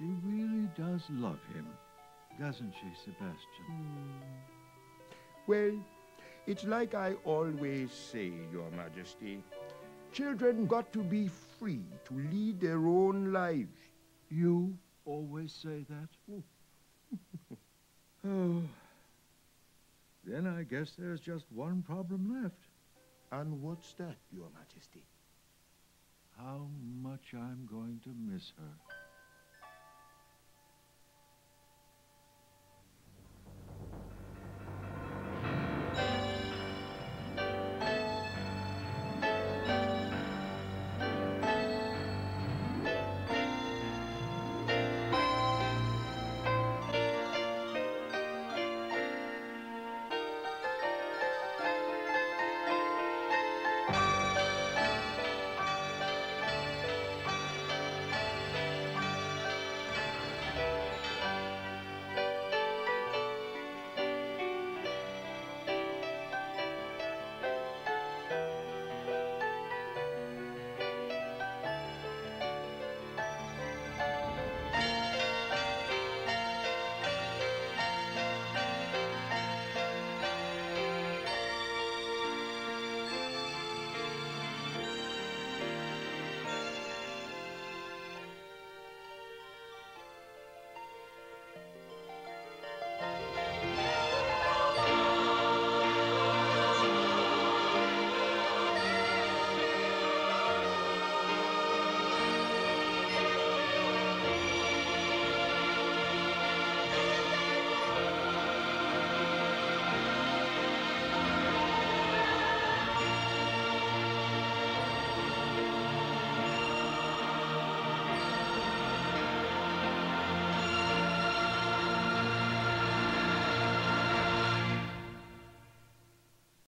She really does love him, doesn't she, Sebastian? Hmm. Well, it's like I always say, Your Majesty. Children got to be free to lead their own lives. You always say that? Hmm. oh. Then I guess there's just one problem left. And what's that, Your Majesty? How much I'm going to miss her.